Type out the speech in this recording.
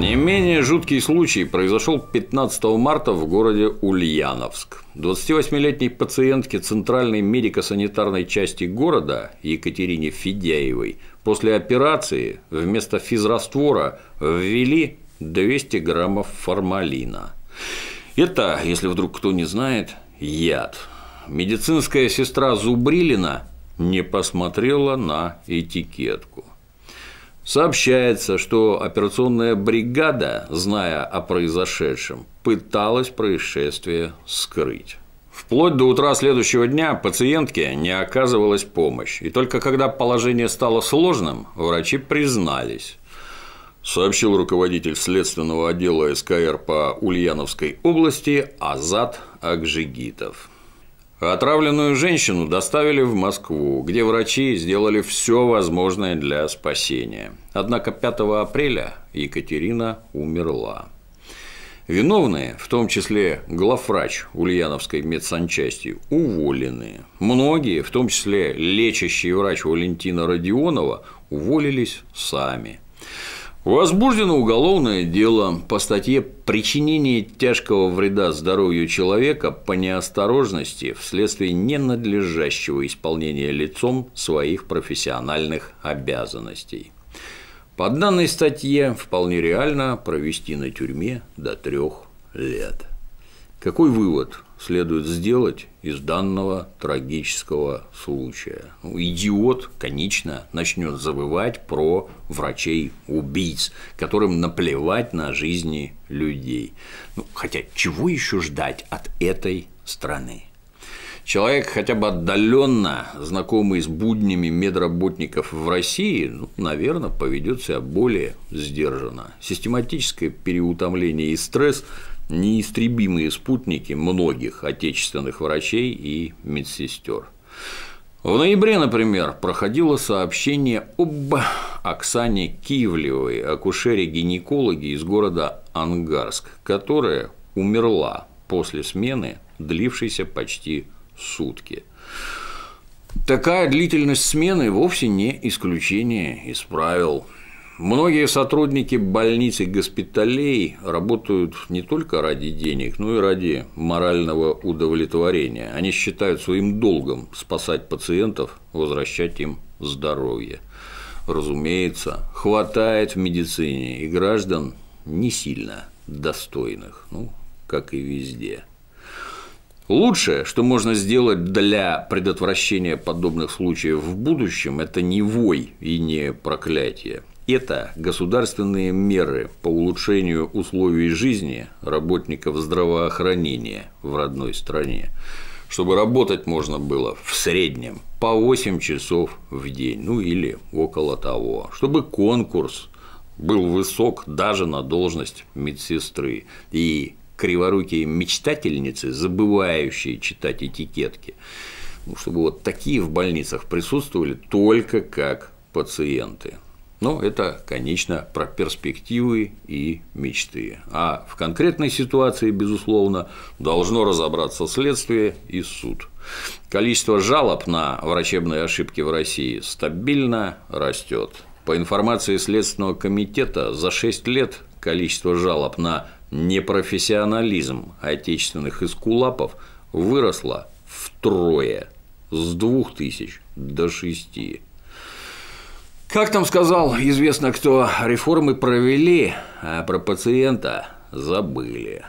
Не менее жуткий случай произошел 15 марта в городе Ульяновск. 28-летней пациентке Центральной медико-санитарной части города Екатерине Федяевой после операции вместо физраствора ввели 200 граммов формалина. Это, если вдруг кто не знает, яд. Медицинская сестра Зубрилина не посмотрела на этикетку. Сообщается, что операционная бригада, зная о произошедшем, пыталась происшествие скрыть. Вплоть до утра следующего дня пациентке не оказывалась помощь, и только когда положение стало сложным, врачи признались. Сообщил руководитель следственного отдела СКР по Ульяновской области Азат Акжигитов. Отравленную женщину доставили в Москву, где врачи сделали все возможное для спасения. Однако 5 апреля Екатерина умерла. Виновные, в том числе главврач Ульяновской медсанчасти, уволены. Многие, в том числе лечащий врач Валентина Родионова, уволились сами. Возбуждено уголовное дело по статье «Причинение тяжкого вреда здоровью человека по неосторожности вследствие ненадлежащего исполнения лицом своих профессиональных обязанностей». По данной статье вполне реально провести на тюрьме до трех лет. Какой вывод следует сделать из данного трагического случая? Ну, идиот, конечно, начнет забывать про врачей-убийц, которым наплевать на жизни людей. Ну, хотя чего еще ждать от этой страны? Человек, хотя бы отдаленно знакомый с буднями медработников в России, ну, наверное, поведет себя более сдержанно. Систематическое переутомление и стресс неистребимые спутники многих отечественных врачей и медсестер. В ноябре, например, проходило сообщение об Оксане Кивлевой, акушере-гинекологе из города Ангарск, которая умерла после смены, длившейся почти сутки. Такая длительность смены вовсе не исключение из правил Многие сотрудники больниц и госпиталей работают не только ради денег, но и ради морального удовлетворения. Они считают своим долгом спасать пациентов, возвращать им здоровье. Разумеется, хватает в медицине и граждан не сильно достойных, ну, как и везде. Лучшее, что можно сделать для предотвращения подобных случаев в будущем, это не вой и не проклятие это государственные меры по улучшению условий жизни работников здравоохранения в родной стране, чтобы работать можно было в среднем по 8 часов в день, ну или около того, чтобы конкурс был высок даже на должность медсестры, и криворукие мечтательницы, забывающие читать этикетки, ну, чтобы вот такие в больницах присутствовали только как пациенты. Но это, конечно, про перспективы и мечты. А в конкретной ситуации, безусловно, должно разобраться следствие и суд. Количество жалоб на врачебные ошибки в России стабильно растет. По информации Следственного комитета, за 6 лет количество жалоб на непрофессионализм отечественных эскулапов выросло втрое – с 2000 до 6. Как там сказал известно кто, реформы провели, а про пациента забыли.